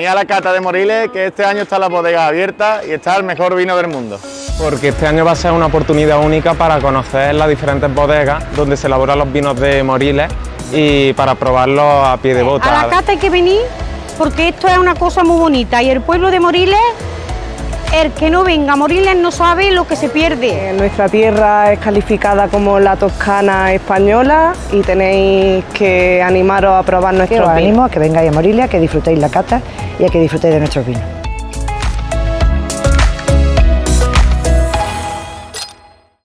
Venid a la cata de Moriles, que este año está la bodega abierta y está el mejor vino del mundo. Porque este año va a ser una oportunidad única para conocer las diferentes bodegas donde se elaboran los vinos de Moriles y para probarlos a pie de bota. A la cata hay que venir porque esto es una cosa muy bonita y el pueblo de Moriles el que no venga a Moriles no sabe lo que se pierde. Nuestra tierra es calificada como la Toscana española y tenéis que animaros a probar nuestros Os vinos. animo a que vengáis a Moriles, a que disfrutéis la cata y a que disfrutéis de nuestros vinos.